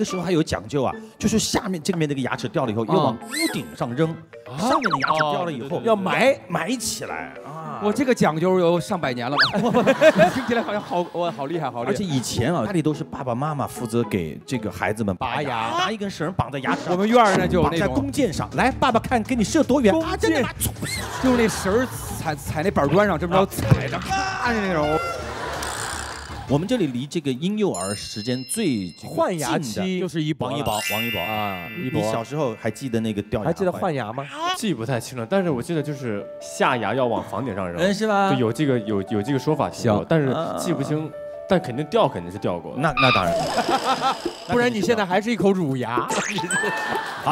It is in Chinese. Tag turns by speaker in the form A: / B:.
A: 那时候还有讲究啊，就是下面这面那个牙齿掉了以后，要往屋顶上扔，上面的牙齿掉了以后
B: 要埋
A: 埋起来啊。
C: 我这个讲究有上百年了吧？听起来好像好，哇，好厉害，好厉害！
A: 而且以前啊，家里都是爸爸妈妈负责给这个孩子们
C: 拔牙，
A: 拿一根绳绑在牙齿上。
C: 我们院儿呢就有
A: 绑在弓箭上，来，爸爸看给你射多远啊？真的吗？
C: 用那绳踩踩那板砖上，这么着踩着，咔那种。
A: 我们这里离这个婴幼儿时间最近的
B: 期
C: 就是一
A: 王一博，王一博
B: 啊，一
A: 你小时候还记得那个掉牙？
B: 还记得换？牙吗？
D: 记不太清了，但是我记得就是下牙要往房顶上扔，
A: 嗯，是吧
D: 对，？有这个有有这个说法听过，但是记不清，但肯定掉肯定是掉过。
A: 那那当然。
B: 不然你现在还是一口乳牙。